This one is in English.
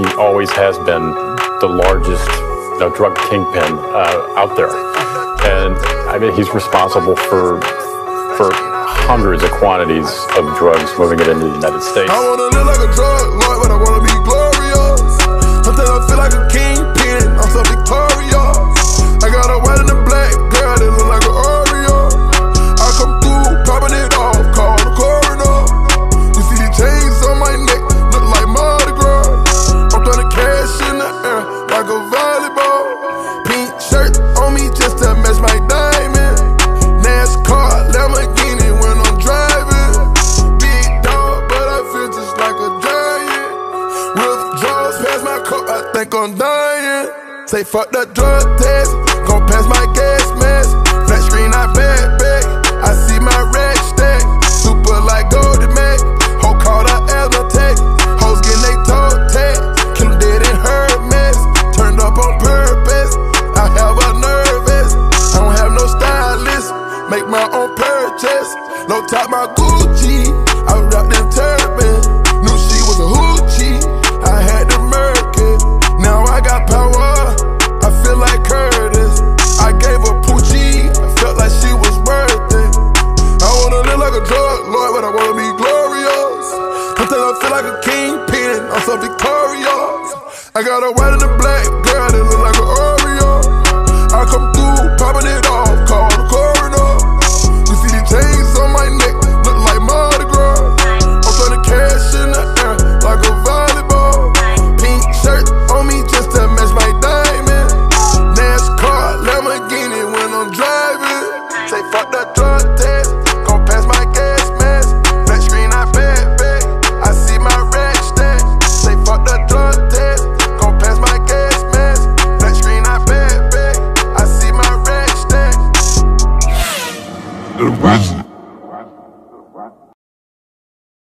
He always has been the largest you know, drug kingpin uh, out there. And I mean, he's responsible for, for hundreds of quantities of drugs moving it into the United States. think I'm dying. Say fuck the drug test, gon' pass my gas mask. Flat screen, I bet back. I see my red stack, super like Goldie Mac. Ho called her Elnatech, hoes getting they toe tag. Kim did in her mess, turned up on purpose. I have a nervous, I don't have no stylist. Make my own purchase, low top my Gucci. I got a white and a black girl that look like the rest.